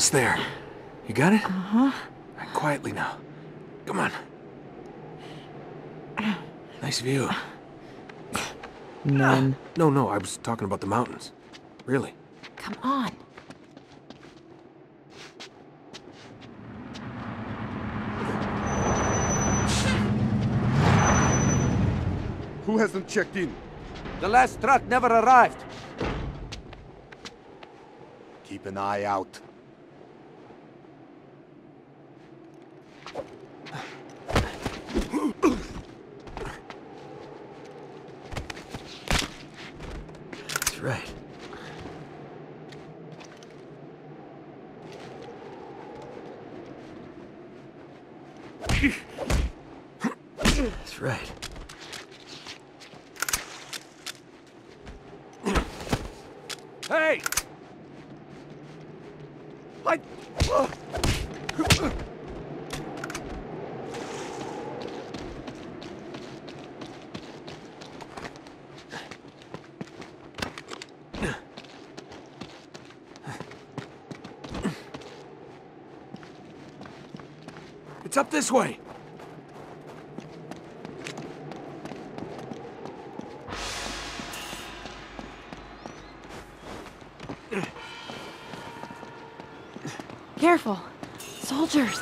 Almost there. You got it? Uh-huh. Quietly now. Come on. Nice view. None. No, no, I was talking about the mountains. Really. Come on. Who hasn't checked in? The last truck never arrived. Keep an eye out. That's right. That's right. Hey! I... It's up this way. Careful. Soldiers.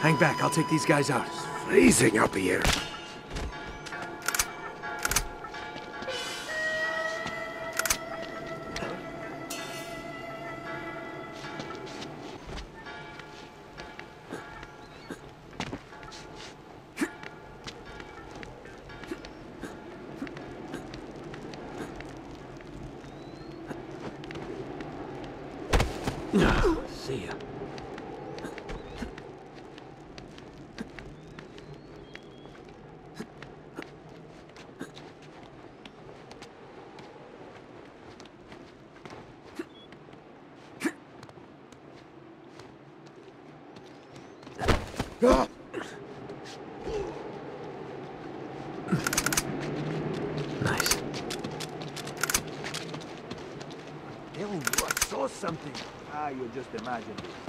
Hang back, I'll take these guys out. It's Freezing up here. Nice. I saw something. Ah, you just imagined it.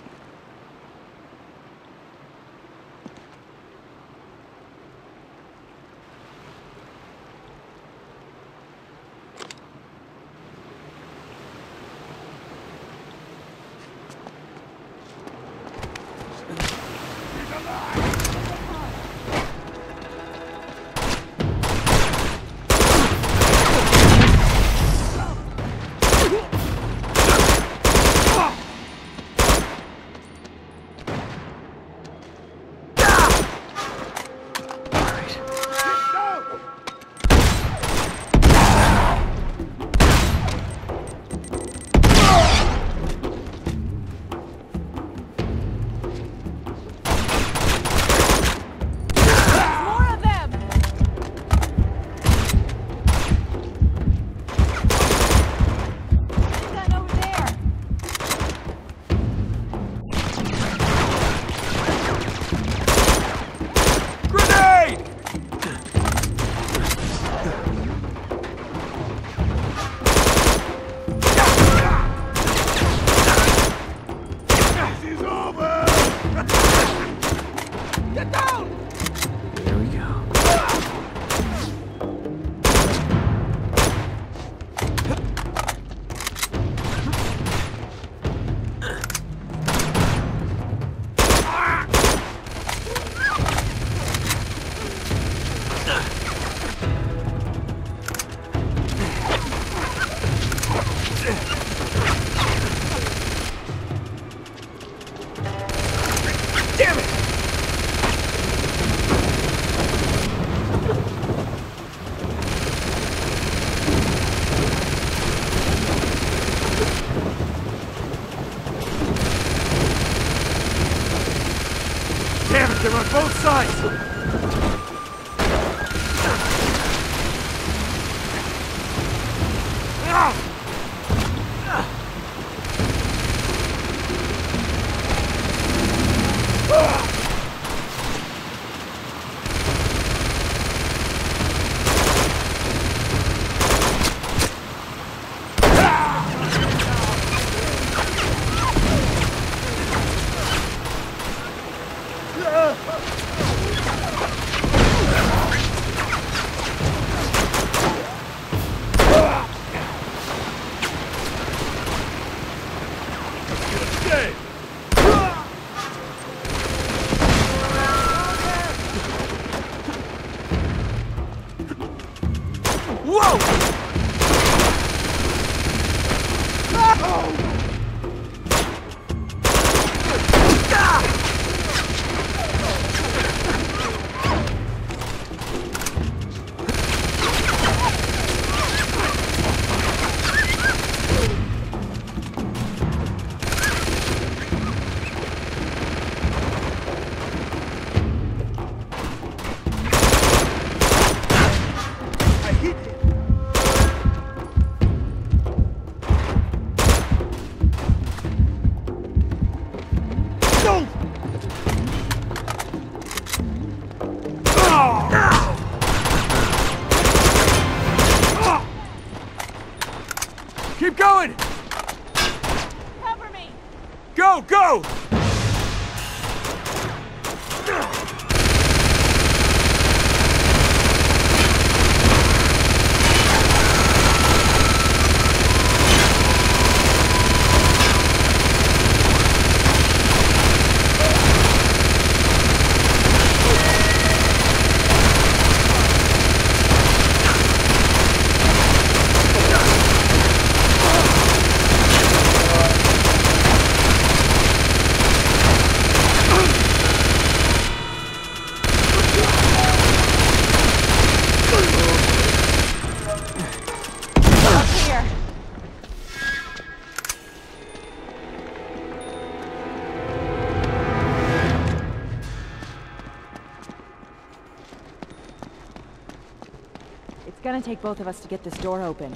Take both of us to get this door open.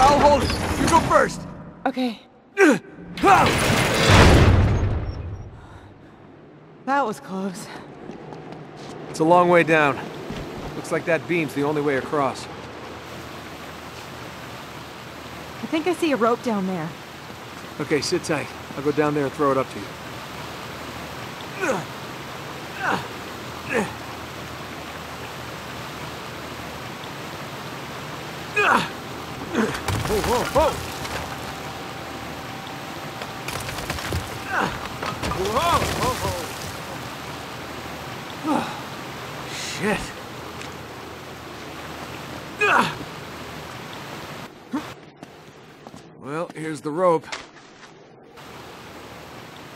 I'll hold it. You go first. Okay, that was close. It's a long way down. Looks like that beam's the only way across. I think I see a rope down there. Okay, sit tight. I'll go down there and throw it up to you. Whoa, whoa, whoa whoa, whoa. Shit. Well, here's the rope.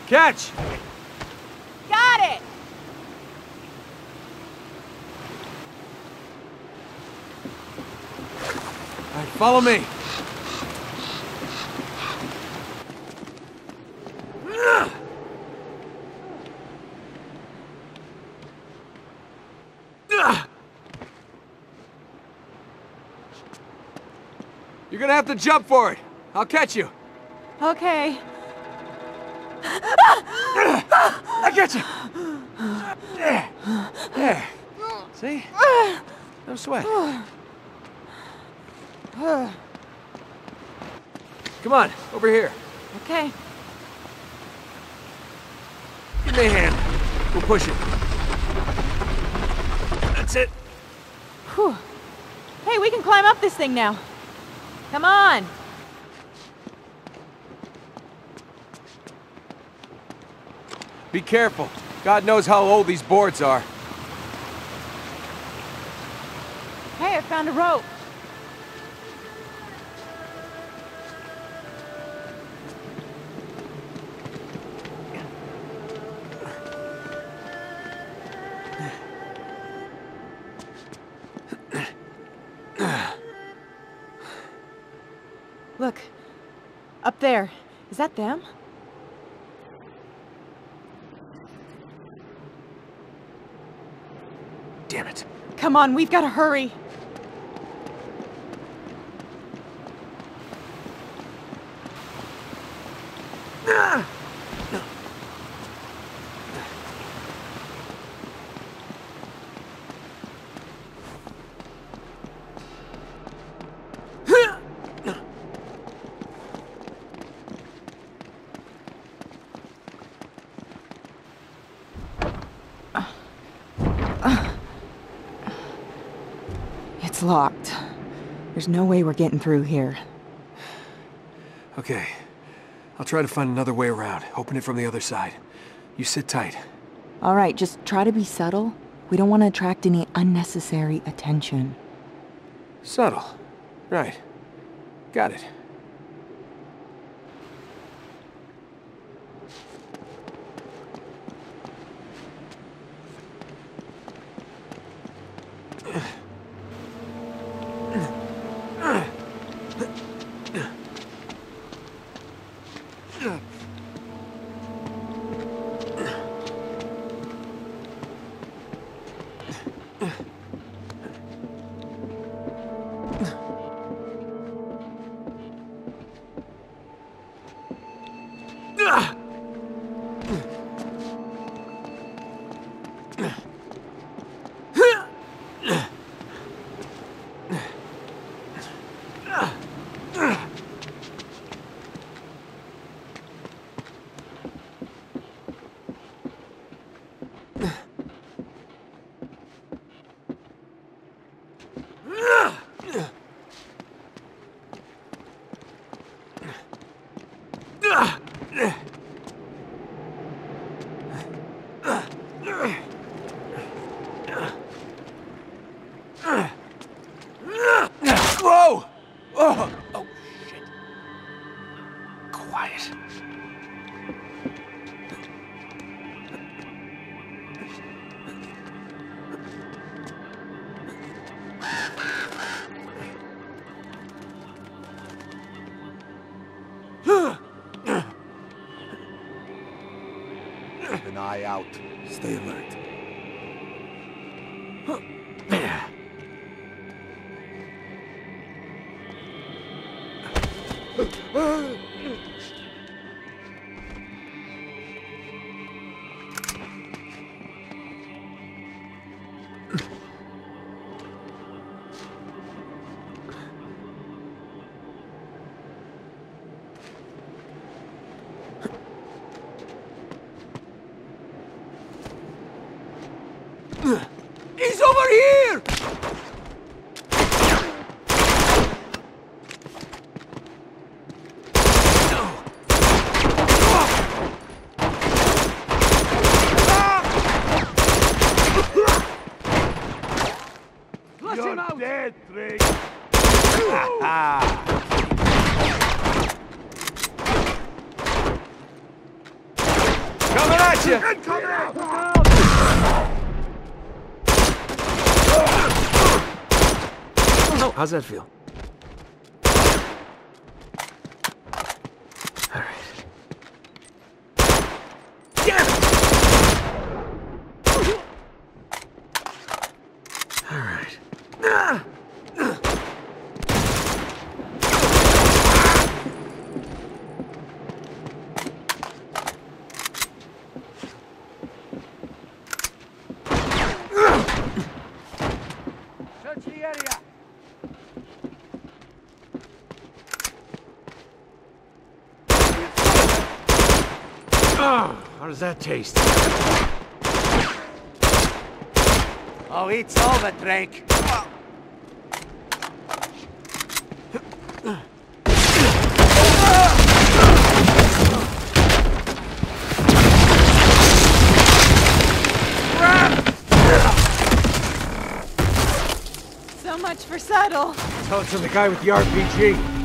Catch! Got it! All right, follow me. You're gonna have to jump for it. I'll catch you. Okay. I get you. There. There. See? No sweat. Come on, over here. Okay. Give me a hand. We'll push it. That's it. Whew. Hey, we can climb up this thing now. Come on. Be careful. God knows how old these boards are. Hey, I found a rope. Look, up there. Is that them? Damn it. Come on, we've got to hurry. It's locked. There's no way we're getting through here. Okay. I'll try to find another way around. Open it from the other side. You sit tight. All right, just try to be subtle. We don't want to attract any unnecessary attention. Subtle. Right. Got it. Eye out. Stay alert. Drake. Coming at you! How's that feel? All right. All right. Search the area. Oh, how does that taste? Oh, it's over, Drake. So much for subtle. Tell it to the guy with the RPG.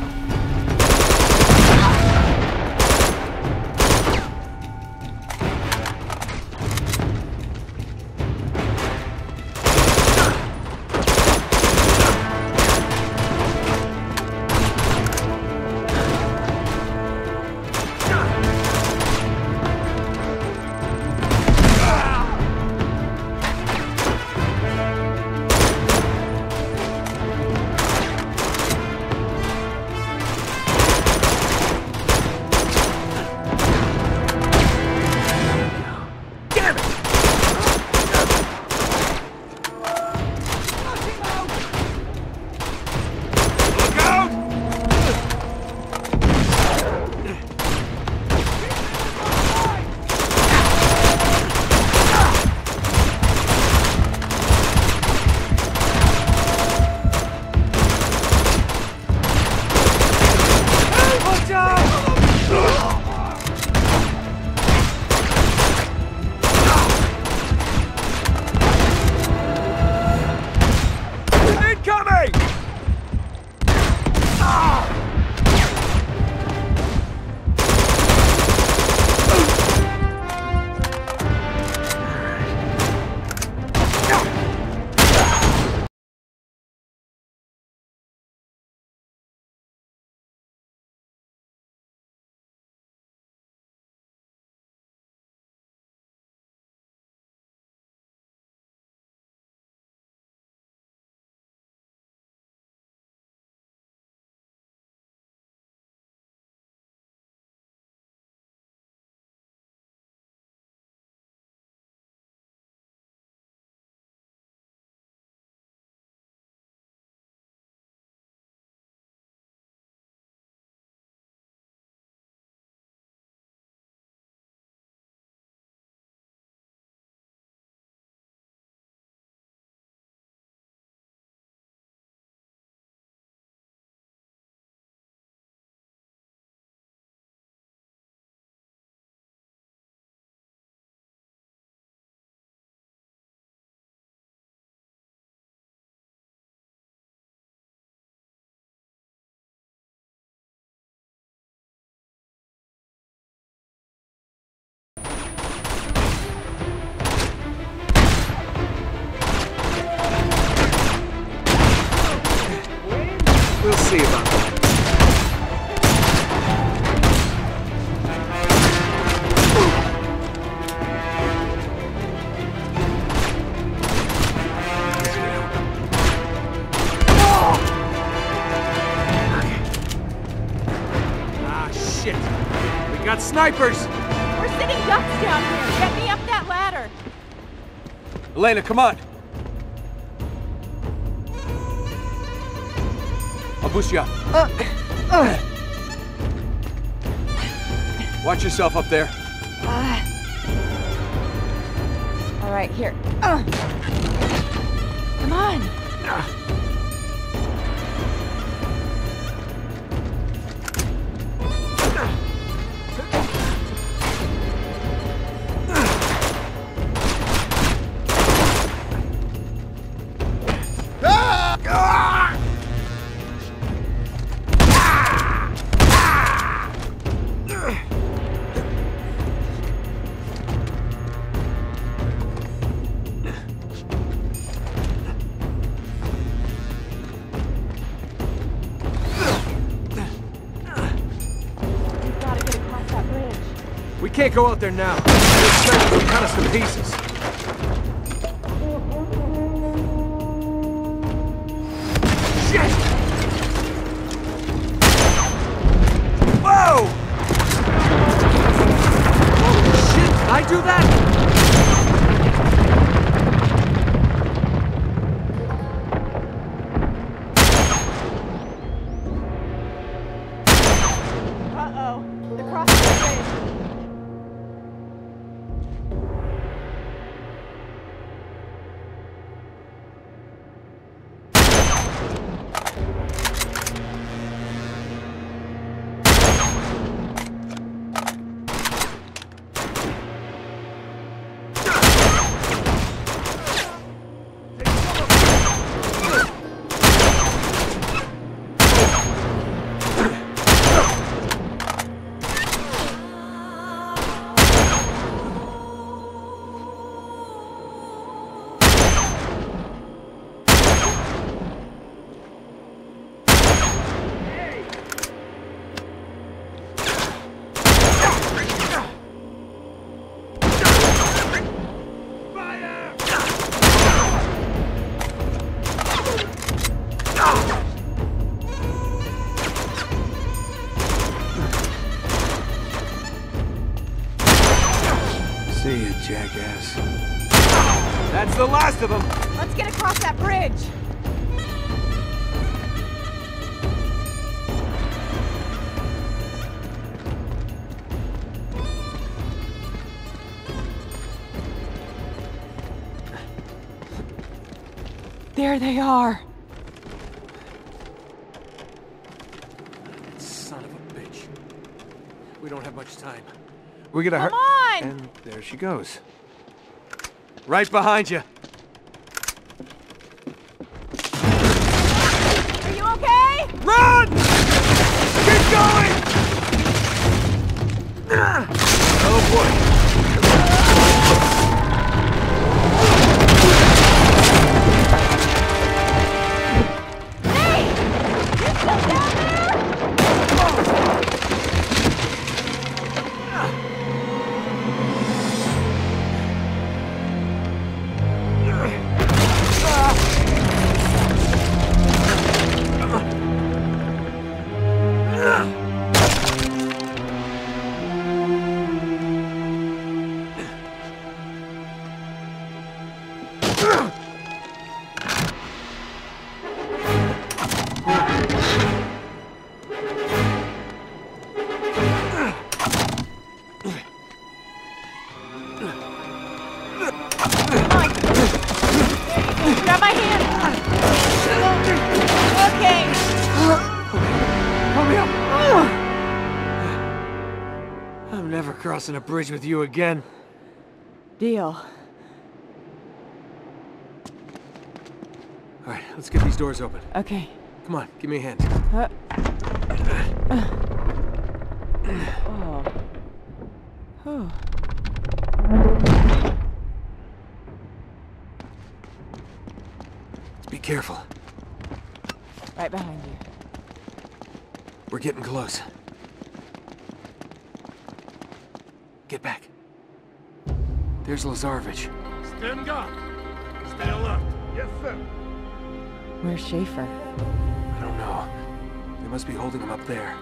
Snipers! We're sitting ducks down here. Get me up that ladder. Elena, come on! I'll boost you up. Uh, uh. Watch yourself up there. Uh. All right, here. Uh. Come on. We can't go out there now. Those snipers will cut us to pieces. There they are. Son of a bitch. We don't have much time. We're gonna hurt. Come on! And there she goes. Right behind you. Crossing a bridge with you again. Deal. All right, let's get these doors open. Okay. Come on, give me a hand. Uh, oh. Oh. Be careful. Right behind you. We're getting close. Get back. There's Lazarevic. Stand guard. Stay alert. Yes, sir. Where's Schaefer? I don't know. They must be holding him up there.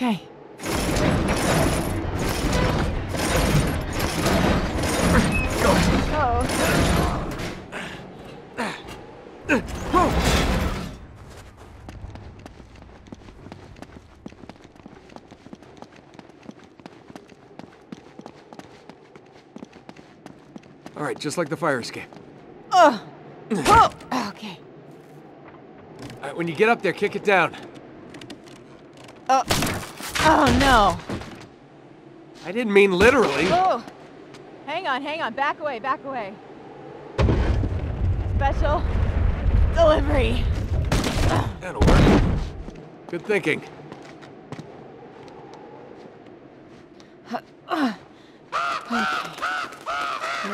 Okay. All right, just like the fire escape. Oh, okay. All right, when you get up there, kick it down. Oh no. I didn't mean literally. Oh, hang on, hang on. Back away, back away. Special delivery. That'll work. Good thinking. There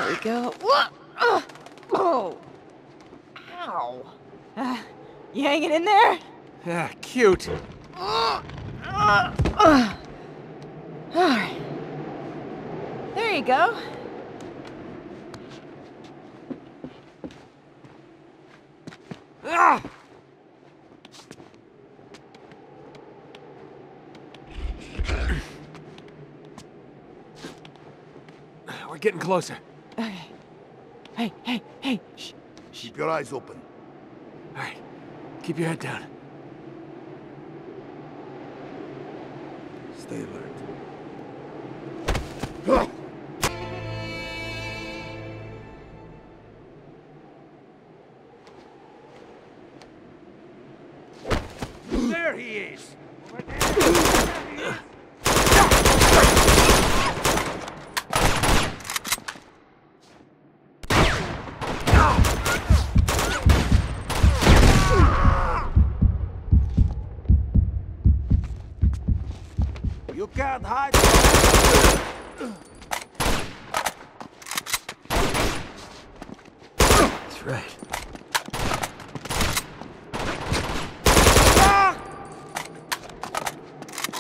we go. Oh. Ow. Uh, you hanging in there? Yeah, cute. All right. There you go. Ah! We're getting closer. Okay. Hey, hey, hey. Shh. Keep your eyes open. All right, keep your head down. Stay You can't hide. That's right.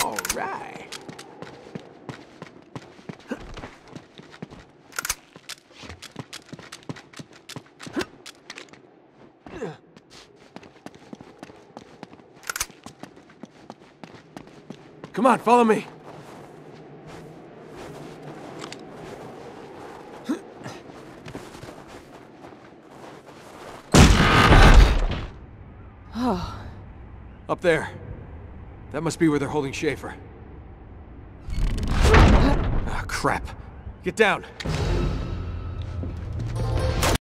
All right. Come on, follow me. Oh, Up there. That must be where they're holding Schaefer. Ah, crap. Get down.